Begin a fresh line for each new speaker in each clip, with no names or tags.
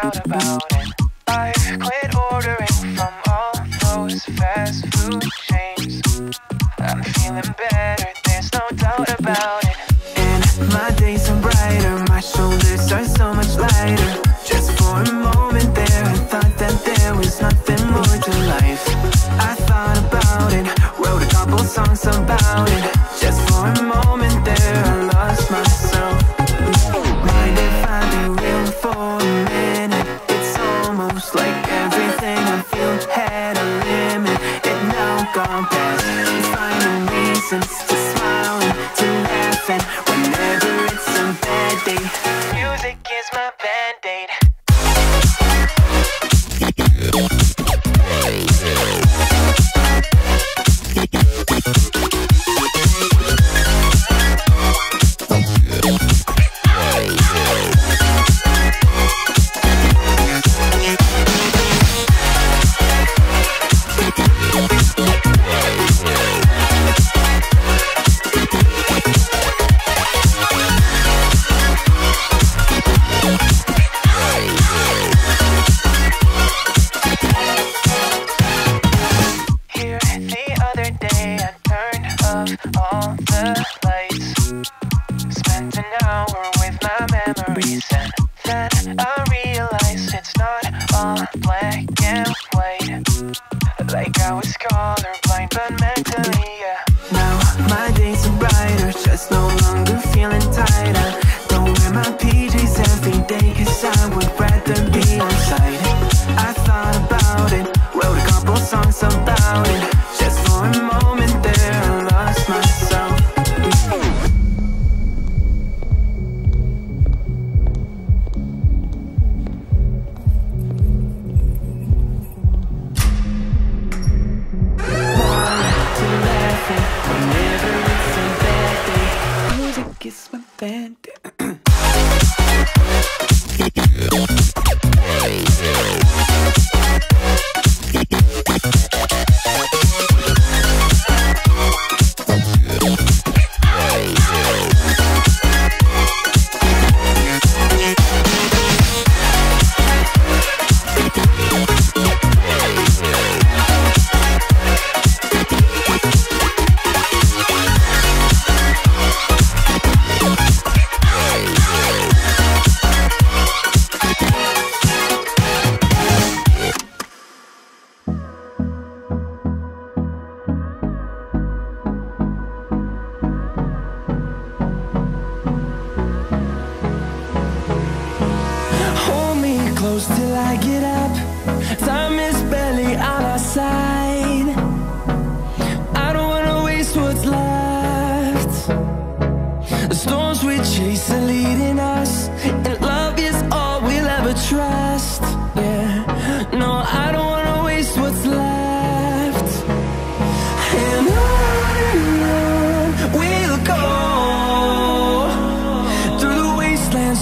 proud about it.
Oh. fantastic.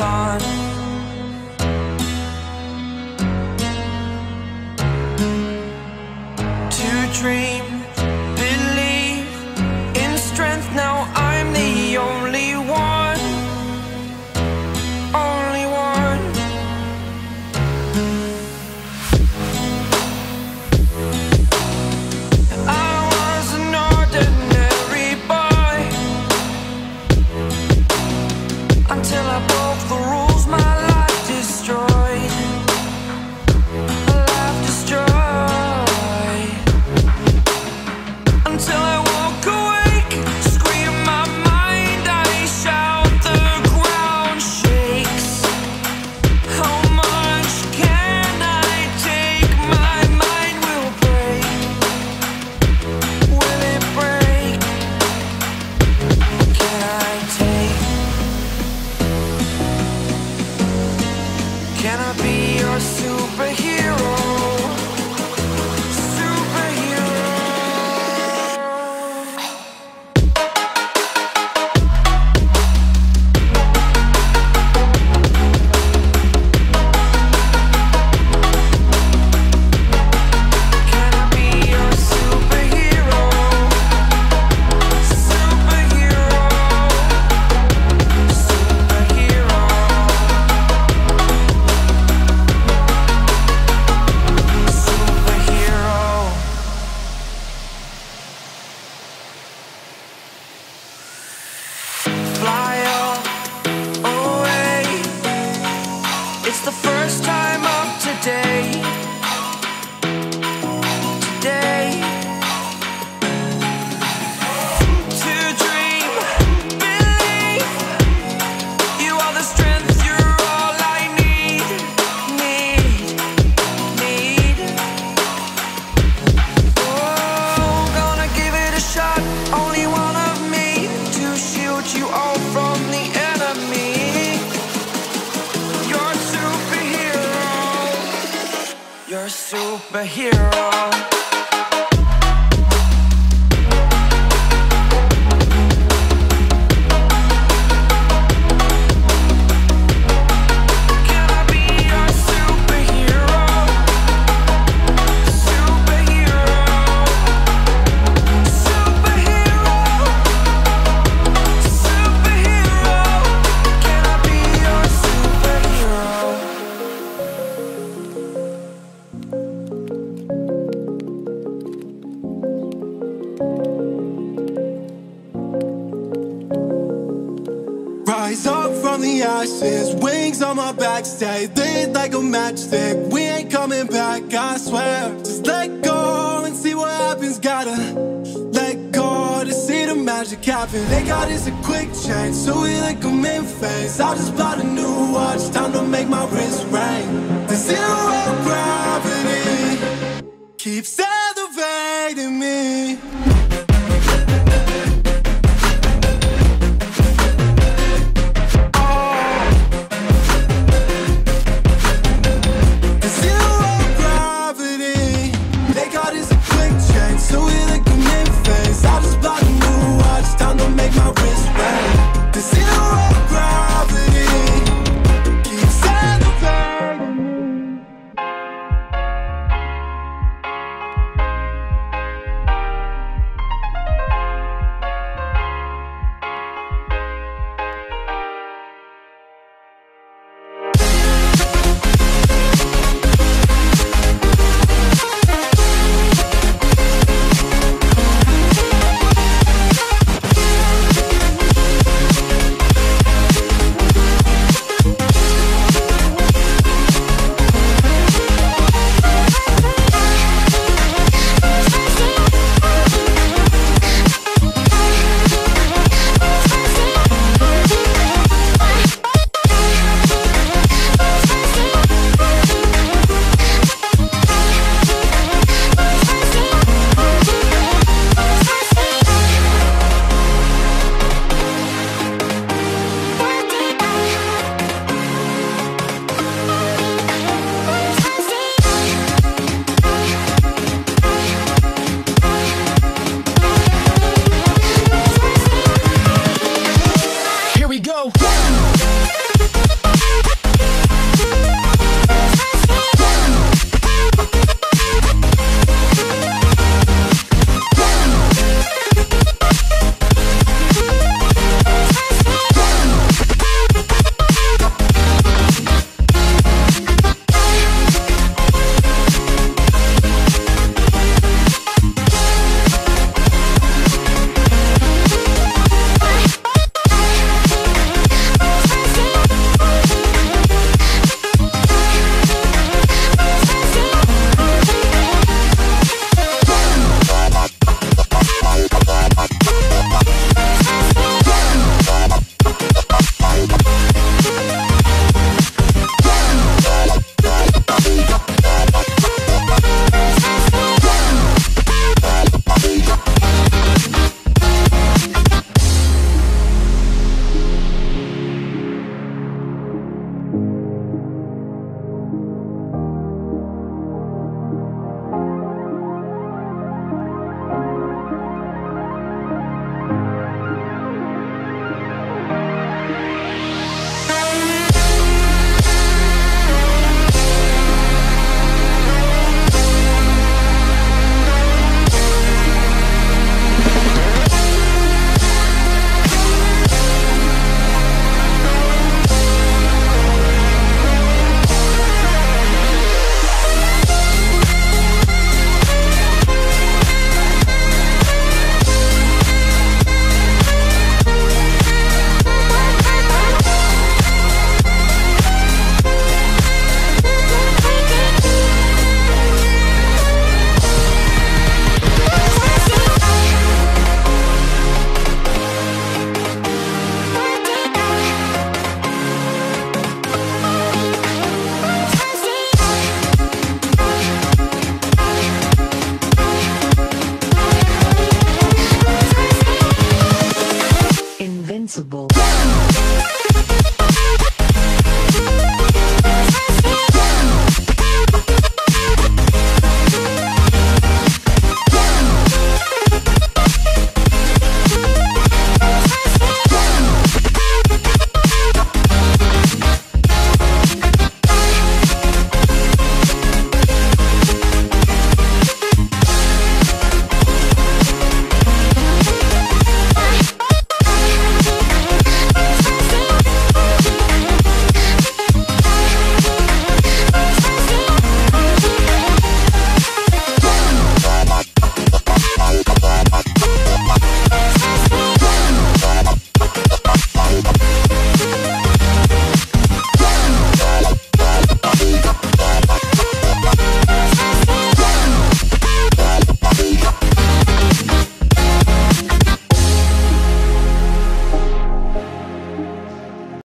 time I
swear. Just let go and see what happens. Gotta let go to see the magic happen. They got is a quick change, so we like a in phase. I just bought a new watch, time to make my wrist ring. The zero gravity.